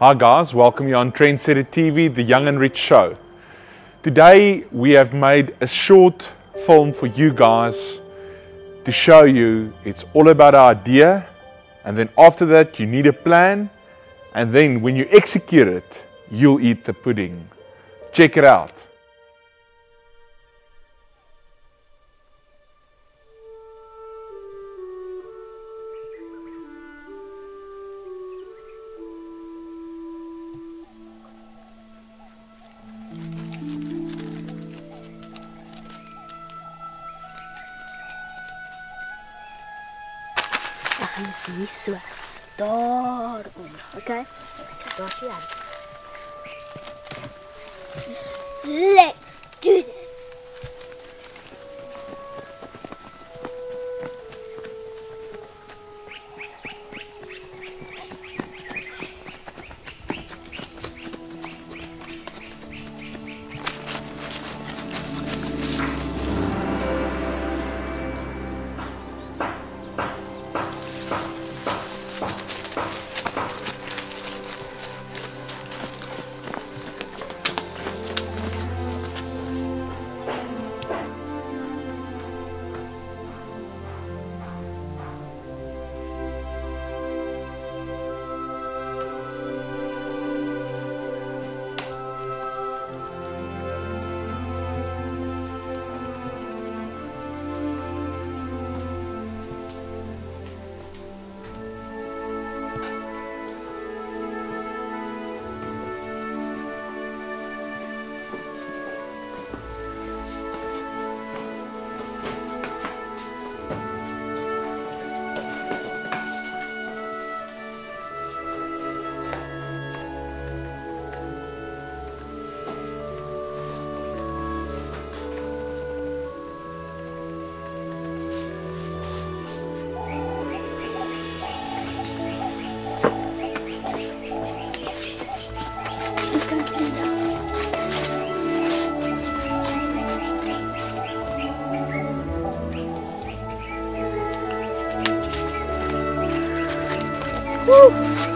Hi guys, welcome you on Trendsetit TV, the Young and Rich show. Today we have made a short film for you guys to show you it's all about our idea and then after that you need a plan and then when you execute it, you'll eat the pudding. Check it out. Onder, okay? Let's do this. Woe!